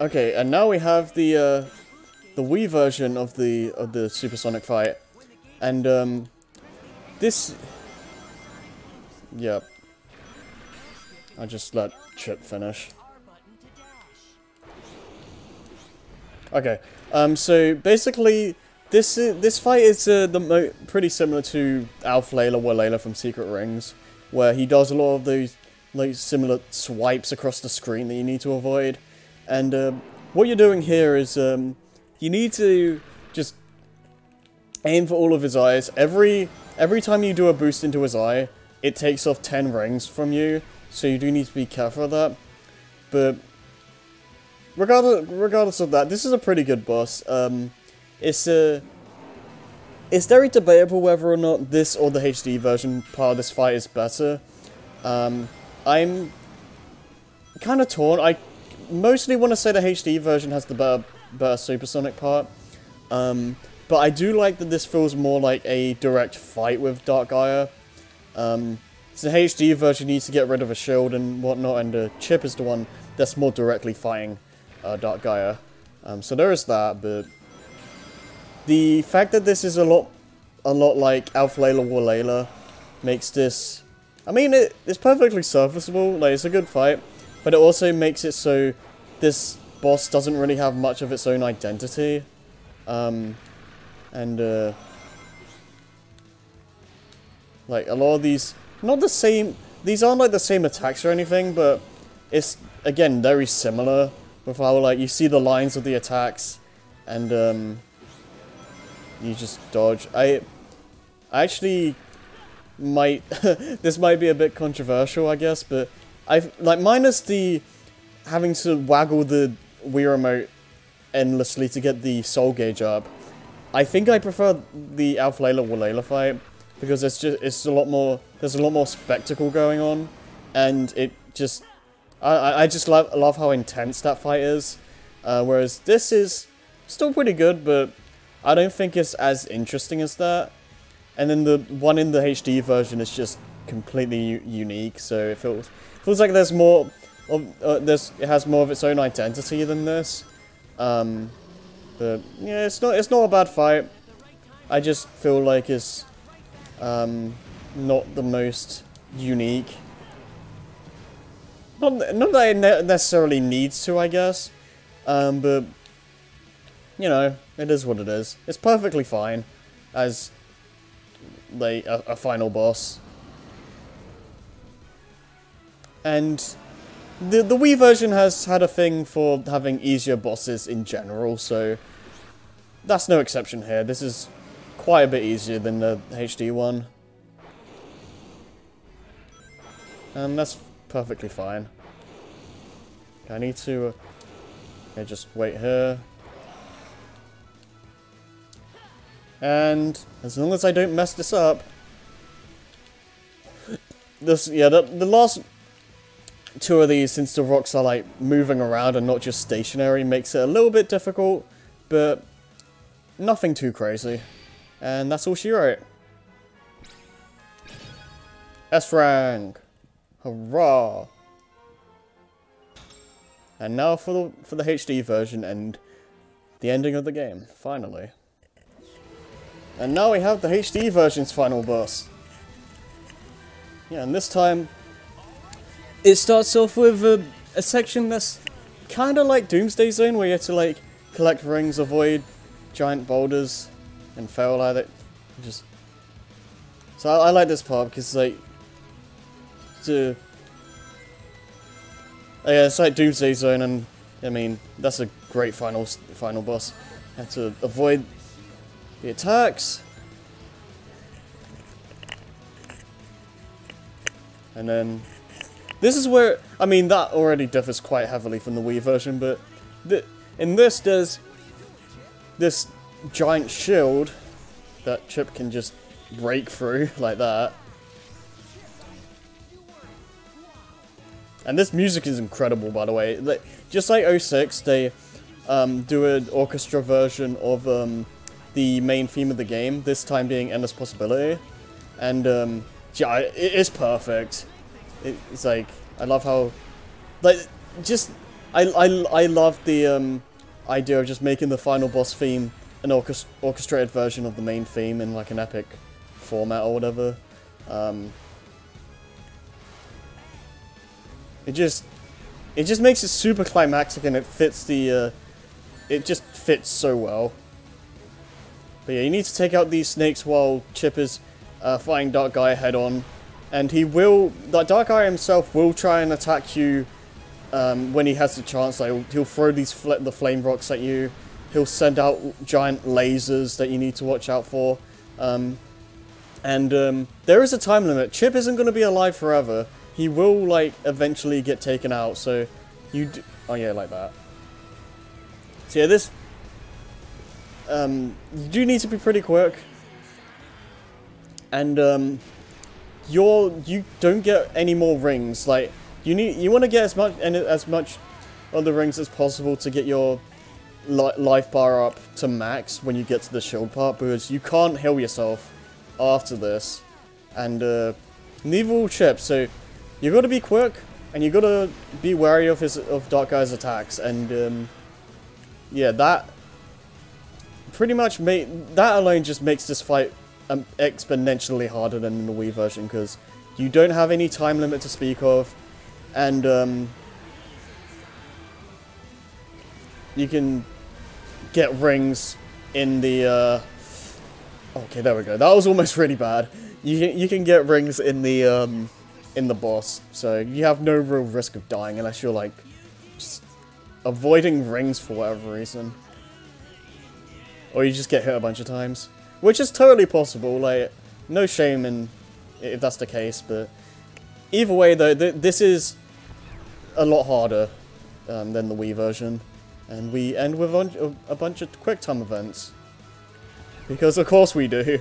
Okay, and now we have the uh, the Wii version of the of the supersonic fight, and um, this. Yep. I just let Chip finish. Okay, um, so basically, this uh, this fight is uh, the pretty similar to Alf Layla wa Layla from Secret Rings, where he does a lot of those like similar swipes across the screen that you need to avoid, and uh, what you're doing here is um, you need to just aim for all of his eyes. Every every time you do a boost into his eye, it takes off 10 rings from you, so you do need to be careful of that. But regardless, regardless of that, this is a pretty good boss. Um, it's a, uh, it's very debatable whether or not this or the HD version part of this fight is better. Um, I'm kind of torn. I mostly want to say the HD version has the better, better supersonic part. Um, but I do like that this feels more like a direct fight with Dark Gaia. Um, the HD version needs to get rid of a shield and whatnot, and the chip is the one that's more directly fighting uh, Dark Gaia. Um, so there is that, but the fact that this is a lot, a lot like Alf Layla wa Layla makes this. I mean, it, it's perfectly serviceable. Like it's a good fight, but it also makes it so this boss doesn't really have much of its own identity. Um, and uh, like a lot of these, not the same. These aren't like the same attacks or anything, but it's again very similar with how like you see the lines of the attacks and um, you just dodge. I, I actually might this might be a bit controversial, I guess, but I like minus the having to waggle the Wii remote endlessly to get the soul gauge up. I think I prefer the Alf Layla wa Layla fight because it's just it's a lot more there's a lot more spectacle going on and it just I, I just love, love how intense that fight is. Uh, whereas this is still pretty good, but I don't think it's as interesting as that. And then the one in the HD version is just completely unique, so it feels feels like there's more of uh, this. It has more of its own identity than this. Um, but yeah, it's not it's not a bad fight. I just feel like it's um, not the most unique not, not that it ne necessarily needs to, I guess. Um, but, you know, it is what it is. It's perfectly fine as like a, a final boss. And the the Wii version has had a thing for having easier bosses in general, so that's no exception here. This is quite a bit easier than the HD one. And that's perfectly fine. I need to uh, just wait here. And as long as I don't mess this up, this yeah the the last two of these, since the rocks are like moving around and not just stationary, makes it a little bit difficult, but nothing too crazy. And that's all she wrote. S rank. Hurrah! And now for the, for the HD version and the ending of the game, finally. And now we have the HD version's final boss. Yeah, and this time, it starts off with a, a section that's kind of like Doomsday Zone, where you have to like collect rings, avoid giant boulders, and fail at it. Just so I, I like this part because it's like to oh, yeah, it's like Doomsday Zone, and I mean that's a great final final boss. Have to avoid the attacks, and then this is where I mean that already differs quite heavily from the Wii version, but in this there's this giant shield that Chip can just break through like that. And this music is incredible, by the way. Like, just like 06, they um, do an orchestra version of um, the main theme of the game, this time being Endless Possibility. And, um, yeah, it is perfect. It, it's like, I love how, like, just I, I, I love the um, idea of just making the final boss theme an orchest orchestrated version of the main theme in like an epic format or whatever. Um, it just it just makes it super climactic and it fits the uh, it just fits so well. But yeah, you need to take out these snakes while Chip is uh, fighting Dark Gaia head on. And he will, the Dark Gaia himself will try and attack you um, when he has the chance. Like, he'll, throw these fl the flame rocks at you. He'll send out giant lasers that you need to watch out for. Um, and um, there is a time limit. Chip isn't going to be alive forever. He will, like, eventually get taken out. So, you. Oh, yeah, like that. So, yeah, this um, you do need to be pretty quick. And, um, you're, you don't get any more rings. Like, you need, you want to get as much, and as much of the rings as possible to get your li life bar up to max when you get to the shield part, because you can't heal yourself after this. And, uh, neither will Chip, so you've gotta be quick, and you've gotta be wary of his, of Dark Gaia's attacks, and, um, yeah, that pretty much make that alone just makes this fight um, exponentially harder than in the Wii version because you don't have any time limit to speak of, and um, you can get rings in the. Uh, okay, there we go. That was almost really bad. You can, you can get rings in the um, in the boss, so you have no real risk of dying unless you're like avoiding rings for whatever reason. Or you just get hit a bunch of times. Which is totally possible, like, no shame in if that's the case, but either way though, th this is a lot harder um, than the Wii version. And we end with a, bunch of quick time events. Because of course we do.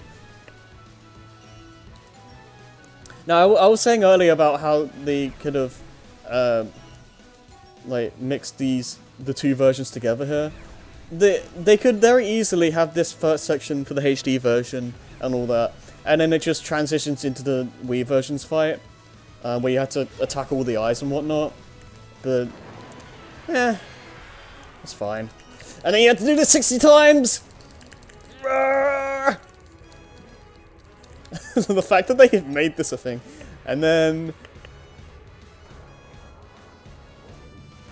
Now, I, I was saying earlier about how they could have, uh, like, mixed these, the two versions together here they they could very easily have this first section for the HD version and all that, and then it just transitions into the Wii version's fight, uh, where you have to attack all the eyes and whatnot. But, yeah, it's fine. And then you have to do this 60 times! the fact that they made this a thing. And then...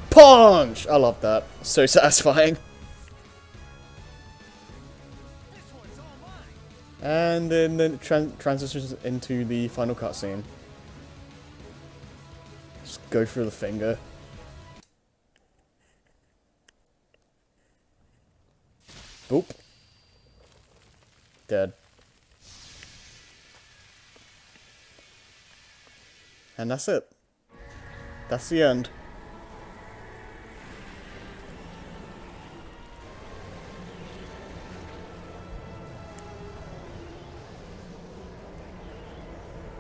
Punch! I love that. So satisfying. And then, then tran transitions into the final cutscene. Just go through the finger. Boop. Dead. And that's it. That's the end.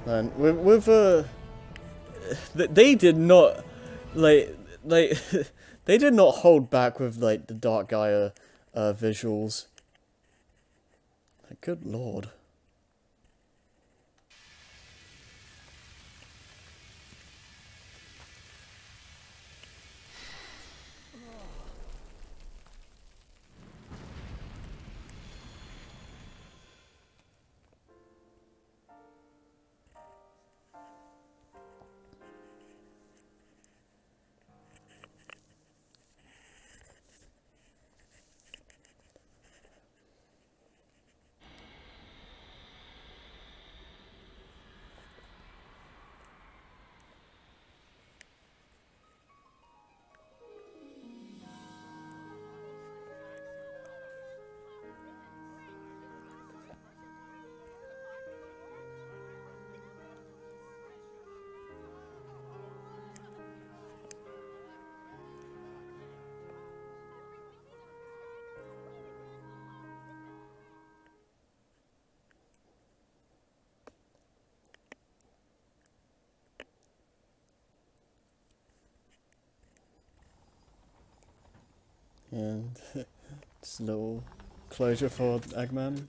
Man, with, with uh, they did not, like, like, they did not hold back with, like, the Dark Gaia uh, visuals. Like, good lord. And just a little closure for Eggman.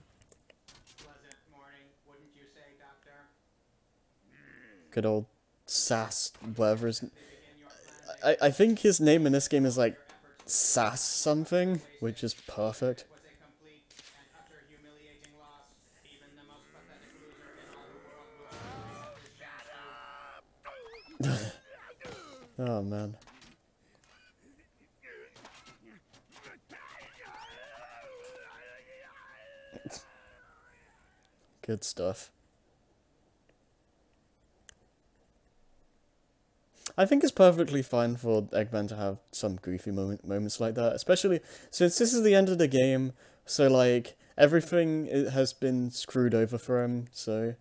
Good old sass, whatever his... I, I think his name in this game is like Sass something, which is perfect. oh man. Good stuff. I think it's perfectly fine for Eggman to have some goofy moment, moments like that, especially since this is the end of the game, so like everything has been screwed over for him, so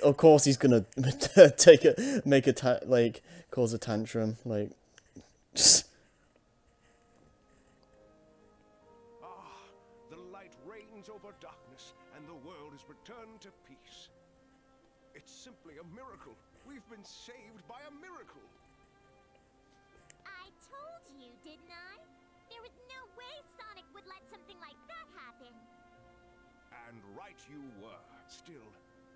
of course he's gonna take a make a ta like cause a tantrum, like simply a miracle. We've been saved by a miracle. I told you, didn't I? There was no way Sonic would let something like that happen. And right you were. Still,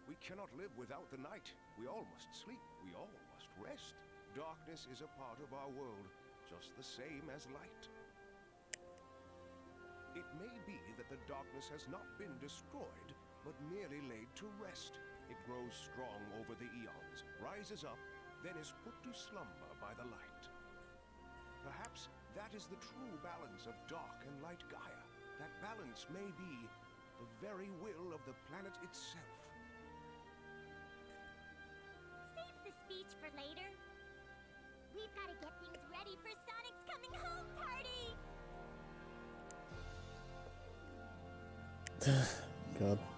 we cannot live without the night. We all must sleep. We all must rest. Darkness is a part of our world, just the same as light. It may be that the darkness has not been destroyed, but merely laid to rest. It grows strong over the eons, rises up, then is put to slumber by the light. Perhaps that is the true balance of dark and light Gaia. That balance may be the very will of the planet itself. Save the speech for later. We've got to get things ready for Sonic's coming home party! God.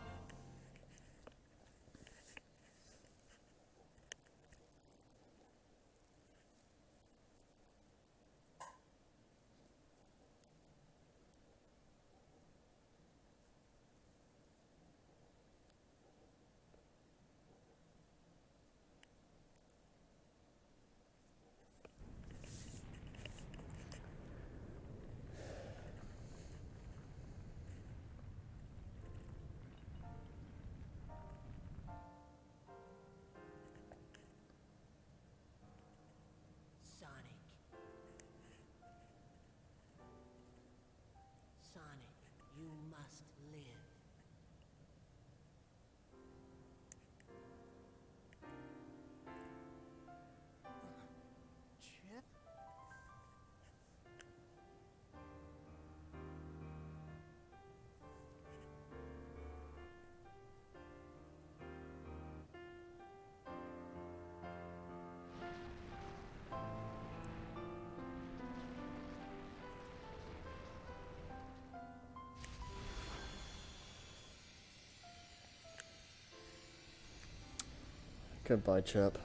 Goodbye, Chip.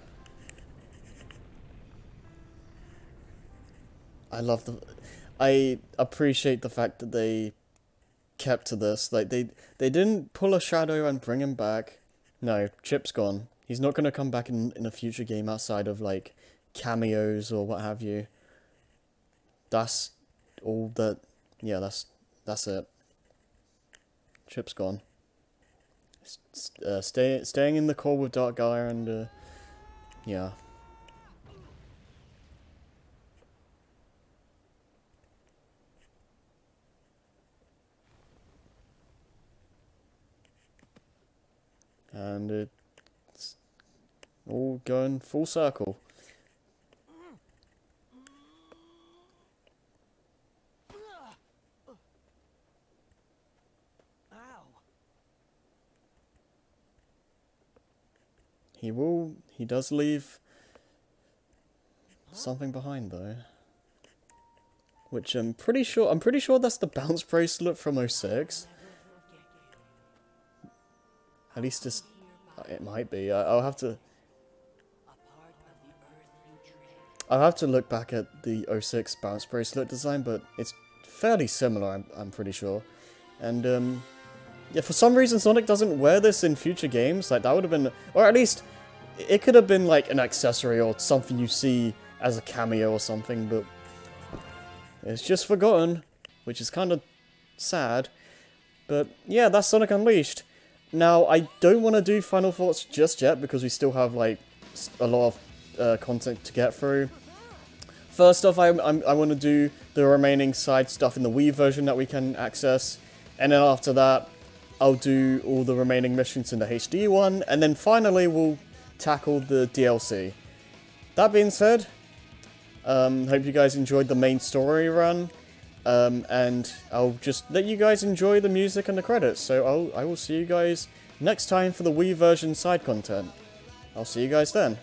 I love the. I appreciate the fact that they kept to this. Like they they didn't pull a shadow and bring him back. No, Chip's gone. He's not gonna come back in in a future game outside of like cameos or what have you. That's all that. Yeah, that's that's it. Chip's gone. Uh, stay staying in the core with Dark Gaia and uh, yeah. And it's all going full circle. He will. He does leave something behind though. Which I'm pretty sure. I'm pretty sure that's the bounce bracelet from 06. At least it's. It might be. I, I'll have to. A part of the earth you tread. I'll have to look back at the 06 bounce bracelet design, but it's fairly similar. I'm. I'm pretty sure. And um, yeah, for some reason Sonic doesn't wear this in future games. Like, that would have been... Or at least, it could have been, like, an accessory or something you see as a cameo or something, but... It's just forgotten, which is kind of sad. But, yeah, that's Sonic Unleashed. Now, I don't want to do final thoughts just yet, because we still have, like, a lot of uh, content to get through. First off, I, I'm, I want to do the remaining side stuff in the Wii version that we can access, and then after that, I'll do all the remaining missions in the HD one, and then finally we'll tackle the DLC. That being said, um, hope you guys enjoyed the main story run, um, and I'll just let you guys enjoy the music and the credits, so I'll, I will see you guys next time for the Wii version side content. I'll see you guys then.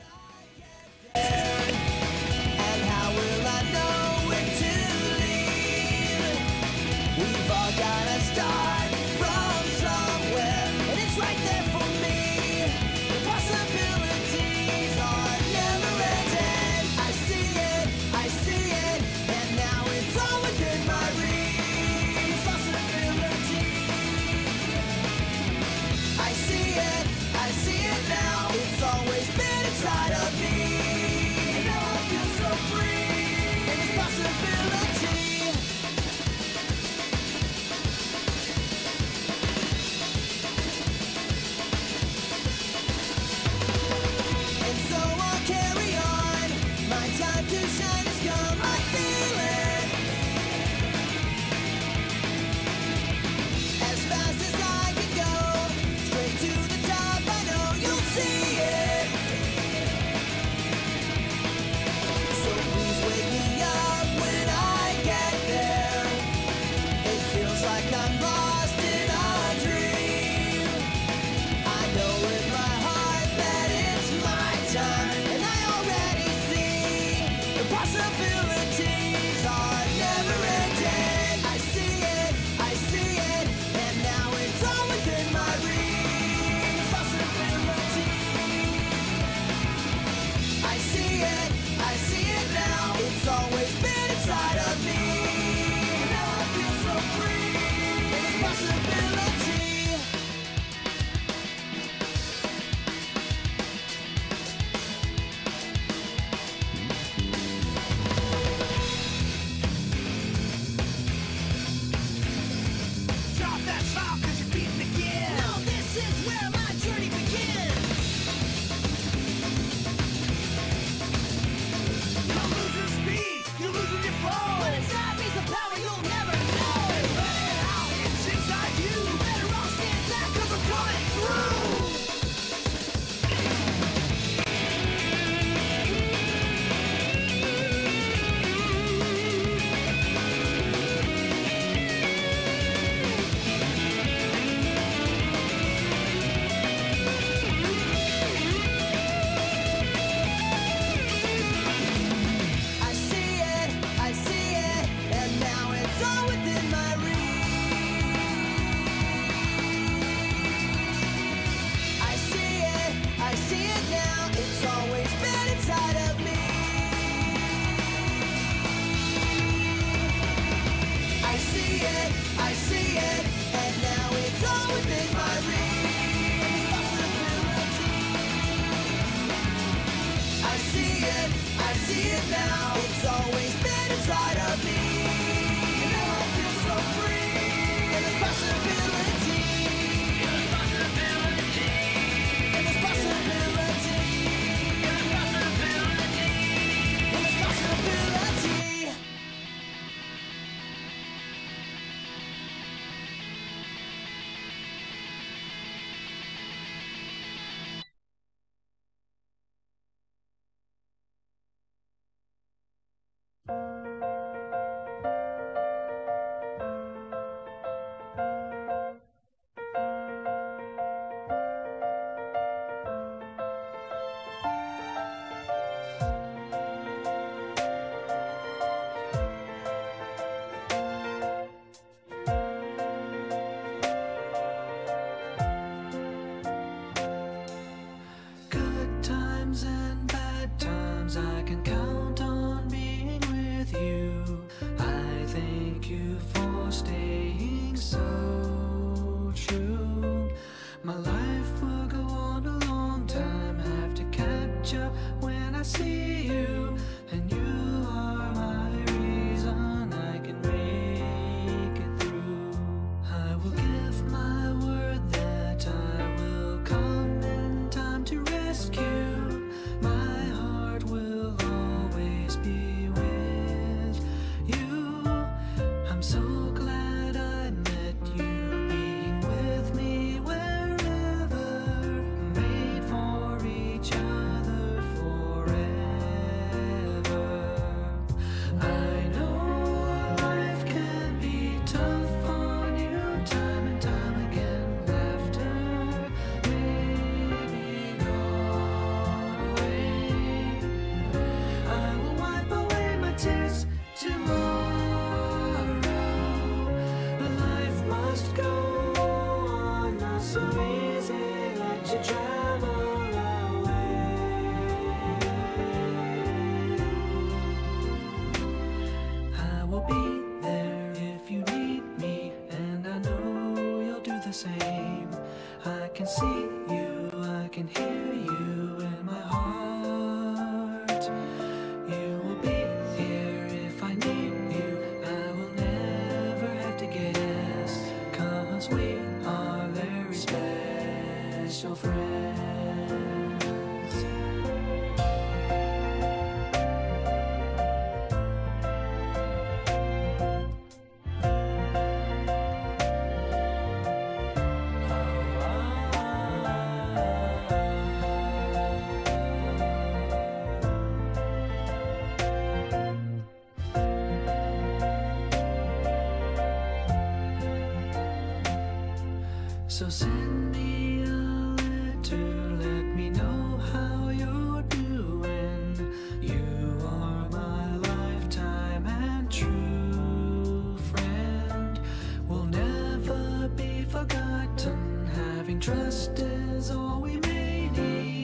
So send me a letter, let me know how you're doing. You are my lifetime and true friend. Will never be forgotten, having trust is all we may need.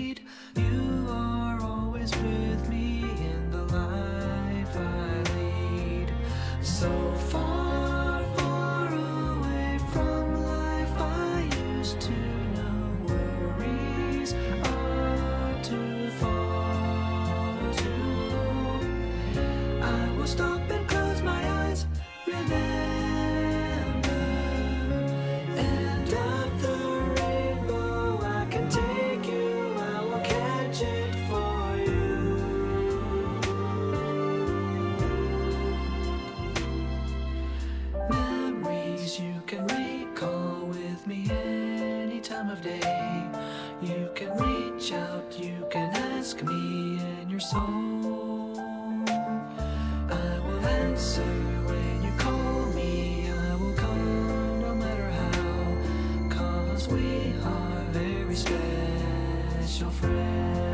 song. I will answer when you call me. I will come no matter how, cause we are very special friends.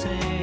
same.